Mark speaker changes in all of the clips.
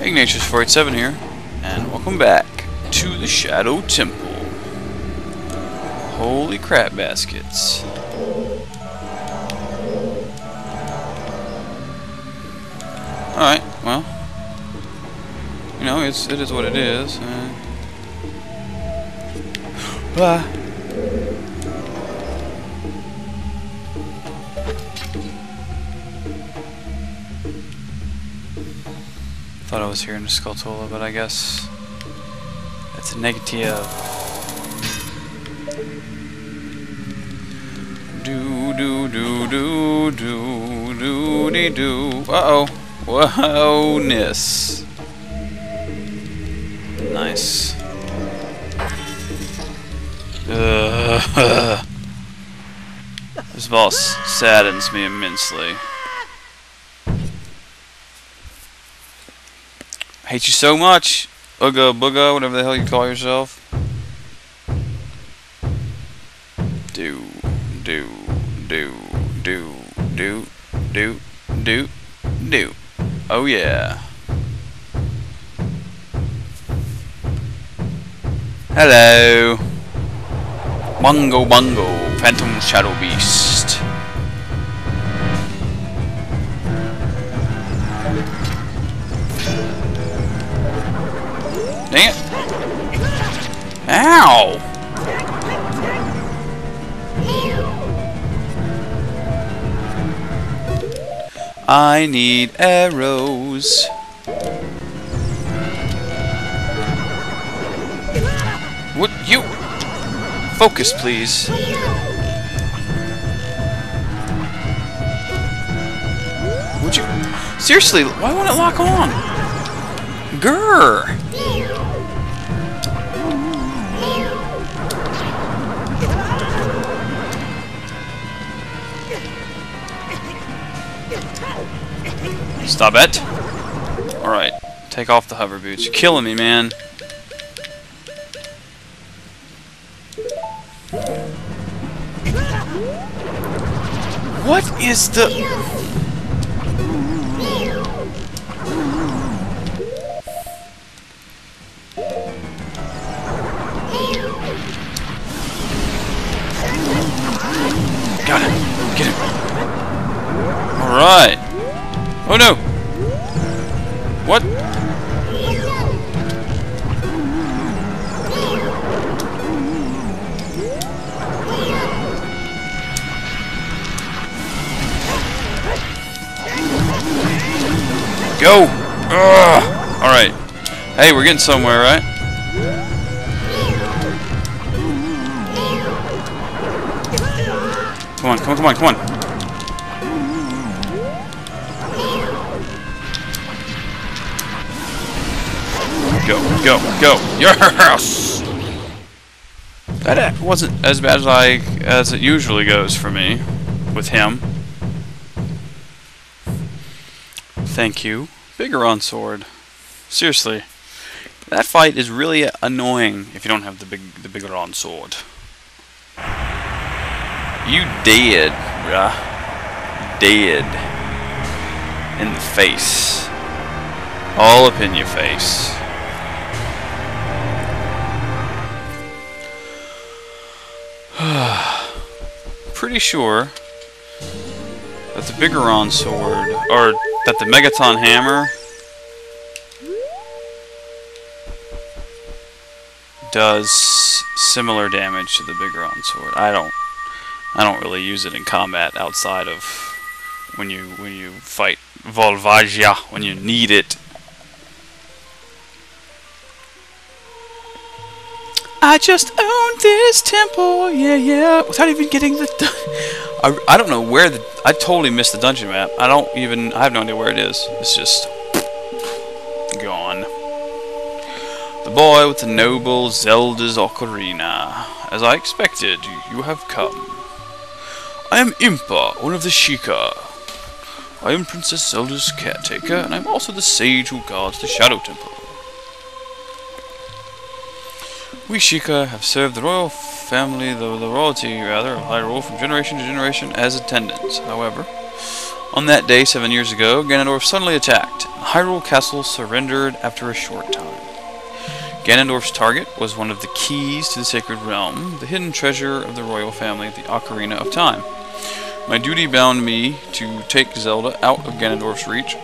Speaker 1: Ignatius487 here, and welcome back to the Shadow Temple. Holy crap baskets. Alright, well. You know, it's it is what it is. Uh. Thought I was hearing a Skulltula, but I guess that's a negative. Do do do do do do dee do. Uh oh. Whoa-ness. Nice. Ugh. This boss saddens me immensely. Hate you so much. Ooga booga, whatever the hell you call yourself. Do, do, do, do, do, do, do, do. Oh yeah. Hello. Bongo Bongo, Phantom Shadow Beast. Ow! I need arrows. Would you focus, please? Would you seriously? Why won't it lock on? Grr. Stop it. Alright. Take off the hover boots. You're killing me, man. What is the... Got it. Get him. Alright. Oh no! What? Go! Alright. Hey, we're getting somewhere, right? Come on, come on, come on, come on. Go, go, go. Yes! That wasn't as bad as I as it usually goes for me with him. Thank you. Bigoron sword. Seriously. That fight is really annoying if you don't have the big the Bigoron sword. You dead, bruh. Dead. In the face. All up in your face. Pretty sure that the Bigoron sword, or that the Megaton hammer, does similar damage to the Bigoron sword. I don't, I don't really use it in combat outside of when you when you fight Volvagia when you need it. I just own this temple, yeah, yeah, without even getting the. I, I don't know where the. I totally missed the dungeon map. I don't even. I have no idea where it is. It's just gone. The boy with the noble Zelda's ocarina. As I expected, you have come. I am Impa, one of the Sheikah. I am Princess Zelda's caretaker, and I am also the sage who guards the Shadow Temple. We Sheikah have served the royal family, the, the royalty rather, of Hyrule from generation to generation as attendants. However, On that day, seven years ago, Ganondorf suddenly attacked. Hyrule Castle surrendered after a short time. Ganondorf's target was one of the keys to the Sacred Realm, the hidden treasure of the royal family, the Ocarina of Time. My duty bound me to take Zelda out of Ganondorf's reach.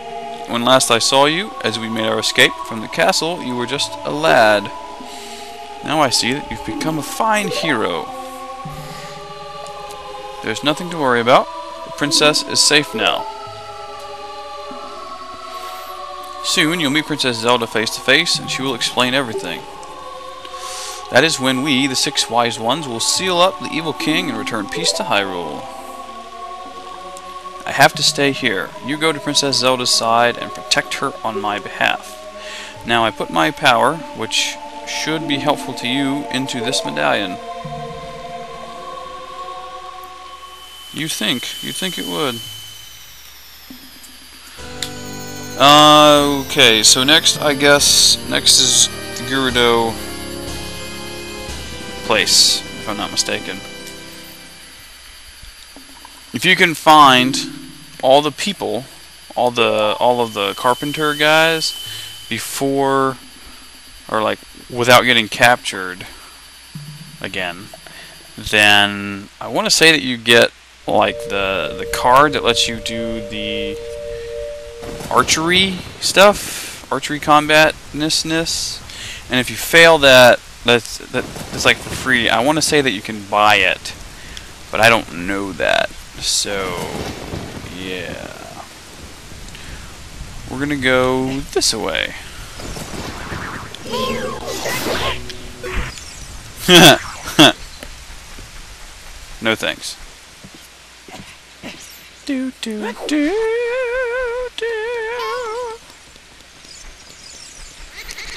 Speaker 1: When last I saw you, as we made our escape from the castle, you were just a lad. Now I see that you've become a fine hero. There's nothing to worry about. The princess is safe now. Soon you'll meet Princess Zelda face to face, and she will explain everything. That is when we, the Six Wise Ones, will seal up the evil king and return peace to Hyrule. I have to stay here. You go to Princess Zelda's side and protect her on my behalf. Now I put my power, which should be helpful to you, into this medallion. You'd think. You'd think it would. Uh, okay, so next, I guess, next is the Gerudo place, if I'm not mistaken. If you can find all the people, all the all of the carpenter guys before or like without getting captured again, then I want to say that you get like the the card that lets you do the archery stuff, archery combat ness, and if you fail that, that's that, that's like for free. I want to say that you can buy it, but I don't know that. So yeah, we're gonna go this way. no thanks. Do do do do.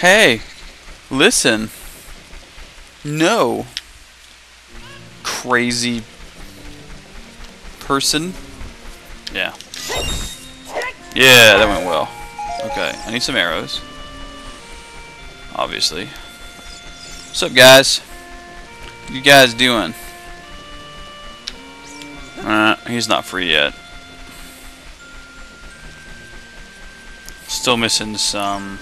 Speaker 1: Hey, listen. No. Crazy person. Yeah. Yeah, that went well. Okay, I need some arrows. Obviously. What's up, guys? What you guys doing? Uh, he's not free yet. Still missing some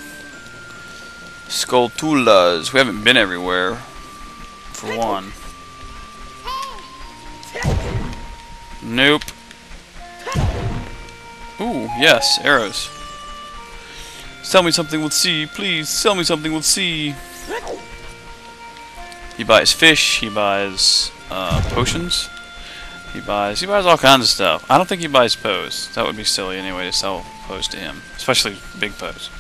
Speaker 1: Skulltulas. We haven't been everywhere, for one. Nope. Ooh, yes, arrows. Sell me something with C, please. Sell me something with C. He buys fish. He buys uh, potions. He buys he buys all kinds of stuff. I don't think he buys Poes. That would be silly anyway to sell Poes to him, especially big Poes.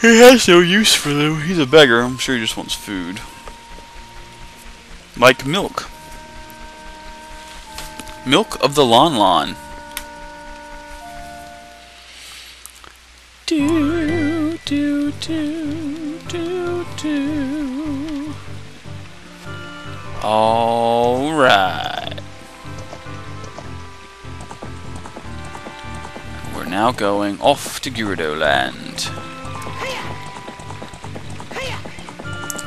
Speaker 1: He has no use for them. He's a beggar. I'm sure he just wants food. Like milk. Milk of the Lon Lon. Do do do. All right. We're now going off to Gerudo Land.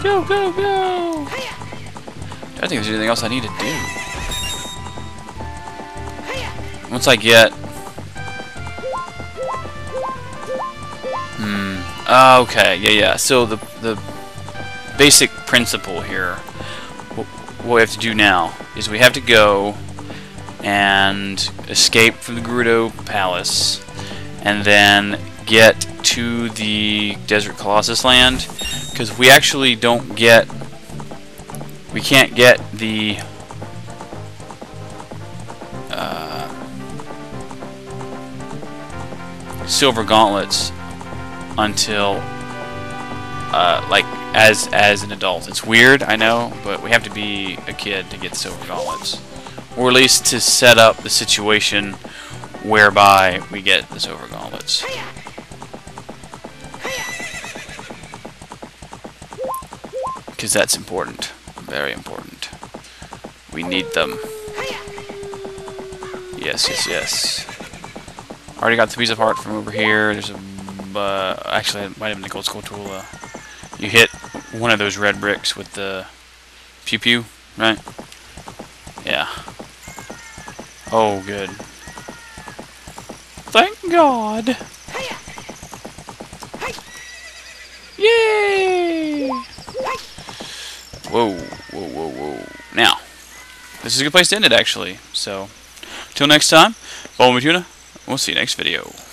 Speaker 1: Go, go, go! I don't think there's anything else I need to do. Once I get... Uh, okay, yeah, yeah. So the, the basic principle here, what we have to do now, is we have to go and escape from the Gerudo Palace, and then get to the Desert Colossus land, because we actually don't get, we can't get the uh, silver gauntlets until uh, like as as an adult. It's weird, I know, but we have to be a kid to get silver gauntlets, or at least to set up the situation whereby we get the silver gauntlets. Because that's important. Very important. We need them. Yes, yes, yes. Already got the piece of heart from over here. There's a... Uh, actually, it might have been the gold Skulltula. You hit one of those red bricks with the pew pew, right? Yeah. Oh, good. Thank God. Yay! Whoa, whoa, whoa, whoa. Now, this is a good place to end it, actually. So, till next time, me, Tuna. We'll see you next video.